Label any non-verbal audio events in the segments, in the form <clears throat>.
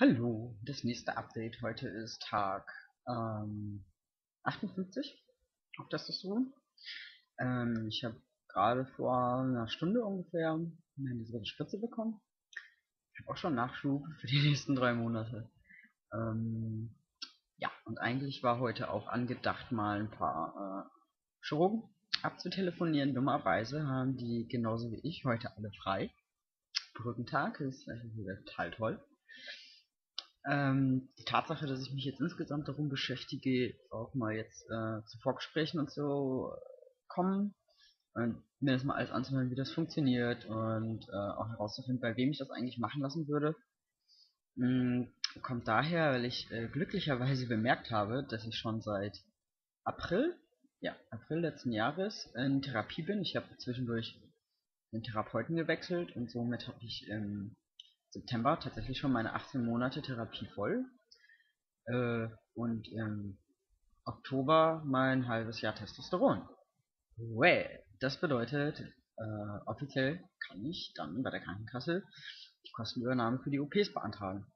Hallo, das nächste Update heute ist Tag ähm, 58 auf Testosteron. Ähm, ich habe gerade vor einer Stunde ungefähr meine dritte Spritze bekommen. Ich habe auch schon Nachschub für die <laughs> nächsten drei Monate. Ähm, ja, und eigentlich war heute auch angedacht, mal ein paar äh, Chirurgen abzutelefonieren. Dummerweise haben die genauso wie ich heute alle frei. Brückentag ist natürlich wieder total toll. Ähm, die Tatsache, dass ich mich jetzt insgesamt darum beschäftige, auch mal jetzt äh, zu Vorgesprächen und so kommen und mir das mal alles anzuhören, wie das funktioniert und äh, auch herauszufinden, bei wem ich das eigentlich machen lassen würde, mh, mm, kommt daher, weil ich äh, glücklicherweise bemerkt habe, dass ich schon seit April, ja, April letzten Jahres in Therapie bin. Ich habe zwischendurch den Therapeuten gewechselt und somit habe ich im September tatsächlich schon meine 18 Monate Therapie voll. Äh, und im Oktober mein halbes Jahr Testosteron. Well, das bedeutet, äh, offiziell kann ich dann bei der Krankenkasse die Kostenübernahme für die OPs beantragen.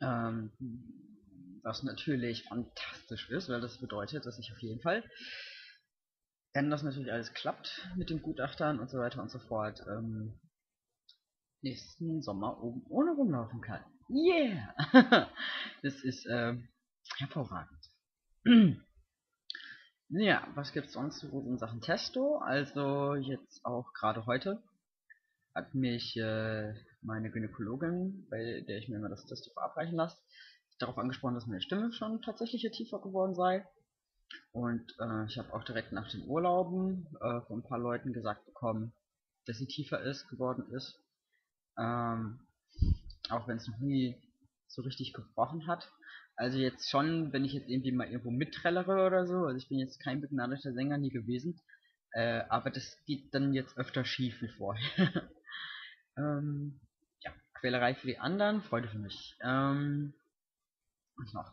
Ähm, was natürlich fantastisch ist, weil das bedeutet, dass ich auf jeden Fall, wenn das natürlich alles klappt mit den Gutachtern und so weiter und so fort, ähm, nächsten Sommer oben ohne rumlaufen kann. Yeah! <laughs> das ist äh, hervorragend. <clears throat> ja, was gibt's sonst so in Sachen Testo? Also jetzt auch gerade heute hat mich äh, meine Gynäkologin, bei der ich mir immer das Testo verabreichen lasse, darauf angesprochen, dass meine Stimme schon tatsächlich tiefer geworden sei. Und äh, ich habe auch direkt nach den Urlauben äh, von ein paar Leuten gesagt bekommen, dass sie tiefer ist, geworden ist. Ähm, auch wenn es noch nie so richtig gebrochen hat. Also jetzt schon, wenn ich jetzt irgendwie mal irgendwo mitträllere oder so, also ich bin jetzt kein begnadeter Sänger nie gewesen, äh, aber das geht dann jetzt öfter schief wie vorher. <laughs> ähm, ja, Quälerei für die anderen, Freude für mich. Ähm, was noch?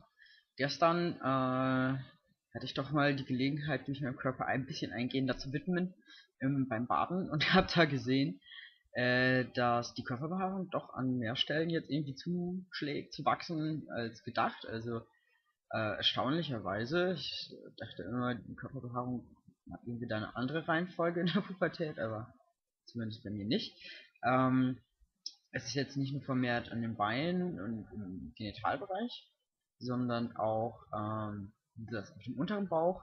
Gestern äh, hatte ich doch mal die Gelegenheit, mich meinem Körper ein bisschen eingehender zu widmen ähm, beim Baden und <laughs> habe da gesehen, äh, dass die Körperbehaarung doch an mehr Stellen jetzt irgendwie zuschlägt, zu wachsen als gedacht. Also äh, erstaunlicherweise, ich dachte immer, die Körperbehaarung hat irgendwie da eine andere Reihenfolge in der Pubertät, aber zumindest bei mir nicht. Ähm, es ist jetzt nicht nur vermehrt an den Beinen und im Genitalbereich, sondern auch ähm, das auf dem unteren Bauch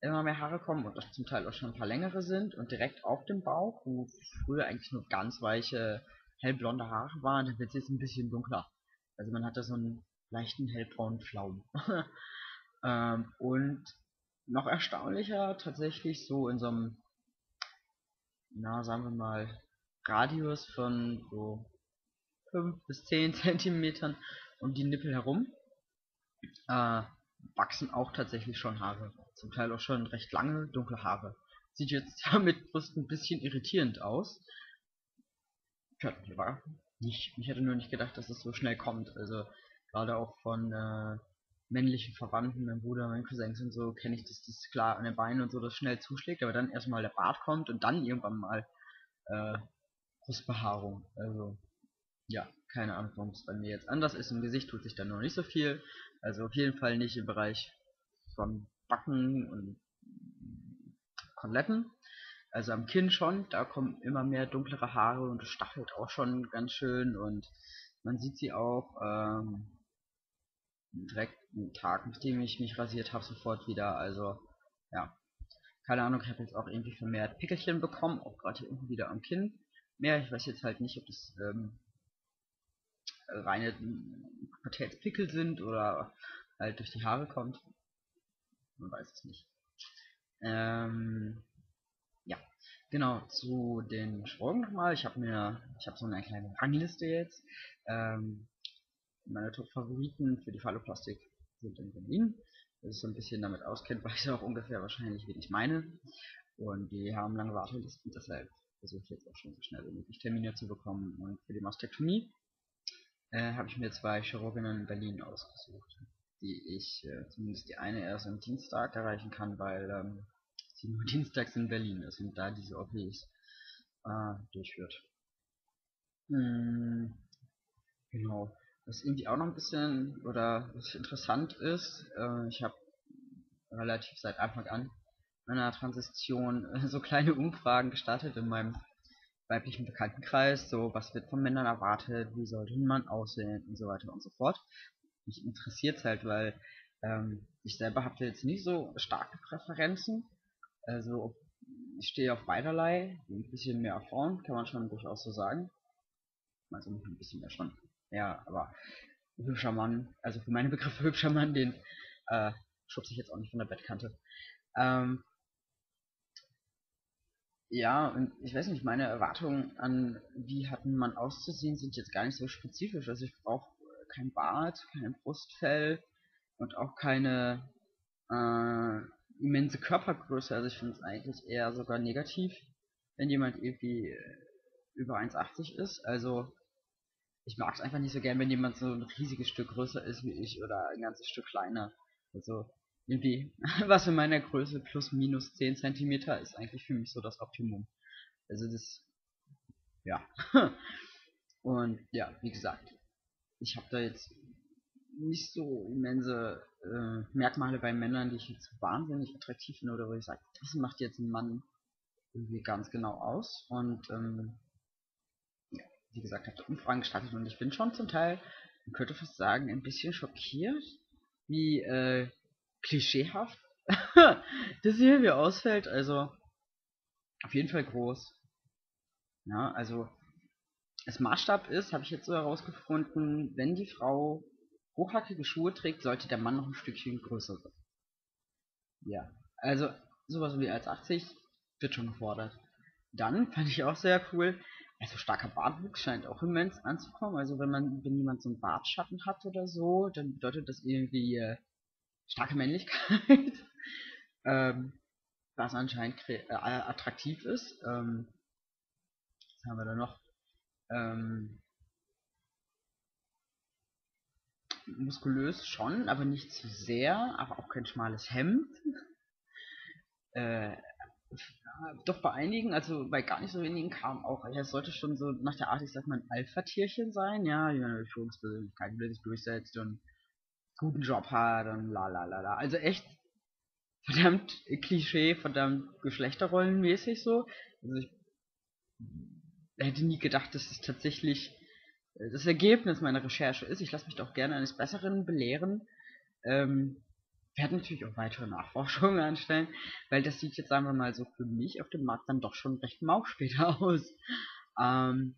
immer mehr Haare kommen und auch zum Teil auch schon ein paar längere sind und direkt auf dem Bauch, wo früher eigentlich nur ganz weiche, hellblonde Haare waren, dann wird es jetzt ein bisschen dunkler. Also man hat da so einen leichten hellbraunen Flaum. <laughs> ähm, und noch erstaunlicher tatsächlich so in so einem, na sagen wir mal, Radius von so 5 bis 10 Zentimetern um die Nippel herum. Äh, wachsen auch tatsächlich schon Haare. Zum Teil auch schon recht lange, dunkle Haare. Sieht jetzt <laughs> damit Brust ein bisschen irritierend aus. Tja, war nicht. Ich hätte nur nicht gedacht, dass es so schnell kommt. Also gerade auch von äh, männlichen Verwandten, mein Bruder, mein Cousins und so, kenne ich, dass das klar an den Beinen und so das schnell zuschlägt, aber dann erstmal der Bart kommt und dann irgendwann mal äh, Brustbehaarung. Also ja, keine Ahnung, warum es bei mir jetzt anders ist. Im Gesicht tut sich dann noch nicht so viel. Also auf jeden Fall nicht im Bereich von Backen und Koteletten. Also am Kinn schon, da kommen immer mehr dunklere Haare und es stachelt auch schon ganz schön und man sieht sie auch ähm, direkt einen Tag, nachdem ich mich rasiert habe, sofort wieder. Also ja, keine Ahnung, ich habe jetzt auch irgendwie vermehrt Pickelchen bekommen, auch gerade hier irgendwie wieder am Kinn. Mehr, ich weiß jetzt halt nicht, ob das ähm, reine Pubertätspickel sind oder halt durch die Haare kommt. Man weiß es nicht. Ähm, ja, genau, zu den Sprüngen nochmal. Ich habe mir, ich habe so eine kleine Rangliste jetzt. Ähm, meine Top-Favoriten für die Phalloplastik sind in Berlin. Das ist so ein bisschen damit auskennt, <laughs> weiß auch ungefähr wahrscheinlich, wie ich meine. Und die haben lange Wartelisten, deshalb versuche ich jetzt auch schon so schnell wie möglich Termine zu bekommen. Und für die Mastektomie äh, habe ich mir zwei Chirurginnen in Berlin ausgesucht, die ich, äh, zumindest die eine erst am Dienstag erreichen kann, weil ähm, sie nur <laughs> dienstags in Berlin ist und da diese OPs äh, durchführt. Hm, genau. was irgendwie auch noch ein bisschen oder was interessant ist, äh, ich habe relativ seit Anfang an meiner Transition äh, so kleine Umfragen gestartet in meinem weiblichen Bekanntenkreis, so was wird von Männern erwartet, wie sollte Mann aussehen und so weiter und so fort. Mich interessiert halt, weil ähm, ich selber habe jetzt nicht so starke Präferenzen. Also ich stehe auf beiderlei, ein bisschen mehr Frauen, kann man schon durchaus so sagen. Also ein bisschen mehr schon. Ja, aber hübscher Mann, also für meine Begriffe hübscher Mann, den äh, schubse ich jetzt auch nicht von der Bettkante. Ähm, ja, und ich weiß nicht, meine Erwartungen an, wie hat Mann auszusehen, sind jetzt gar nicht so spezifisch. Also ich brauche kein Bart, kein Brustfell und auch keine äh, immense Körpergröße. Also ich finde es eigentlich eher sogar negativ, wenn jemand irgendwie über 1,80 ist. Also ich mag es einfach nicht so gern, wenn jemand so ein riesiges Stück größer ist wie ich oder ein ganzes Stück kleiner. Also irgendwie, <laughs> was in meiner Größe plus minus 10 cm ist eigentlich für mich so das Optimum. Also das, ja. <laughs> Und ja, wie gesagt, ich habe da jetzt nicht so immense äh, Merkmale bei Männern, die ich jetzt wahnsinnig attraktiv finde oder wo ich sage, das macht jetzt ein Mann irgendwie ganz genau aus. Und ähm, ja, wie gesagt, habe Umfragen gestartet und ich bin schon zum Teil, man könnte fast sagen, ein bisschen schockiert, wie äh, klischeehaft <laughs> das hier wie ausfällt. Also auf jeden Fall groß. Ja, also das Maßstab ist, habe ich jetzt so herausgefunden, wenn die Frau hochhackige Schuhe trägt, sollte der Mann noch ein Stückchen größer sein. Ja, also sowas wie als 80 wird schon gefordert. Dann fand ich auch sehr cool, also starker Bartwuchs scheint auch immens anzukommen. Also wenn man, wenn jemand so einen Bartschatten hat oder so, dann bedeutet das irgendwie äh, starke Männlichkeit, <laughs> ähm, was anscheinend äh, attraktiv ist. Ähm, was haben wir da noch? Ähm, muskulös schon, aber nicht zu sehr, aber auch kein schmales Hemd. äh, doch bei einigen, also bei gar nicht so wenigen kam auch, ja, es sollte schon so nach der Art, ich sag mal, ein Alpha-Tierchen sein, ja, die eine Führungspersönlichkeit, die durchsetzt und guten Job hat und la la la la. Also echt verdammt Klischee, verdammt Geschlechterrollenmäßig so. Also ich hätte nie gedacht, dass es tatsächlich äh, das Ergebnis meiner Recherche ist. Ich lasse mich doch gerne eines Besseren belehren. Ähm, werde natürlich auch weitere Nachforschungen <laughs> anstellen, weil das sieht jetzt, sagen wir mal, so für mich auf dem Markt dann doch schon recht mau später <laughs> aus. Ähm,